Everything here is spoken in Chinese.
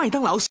麦当劳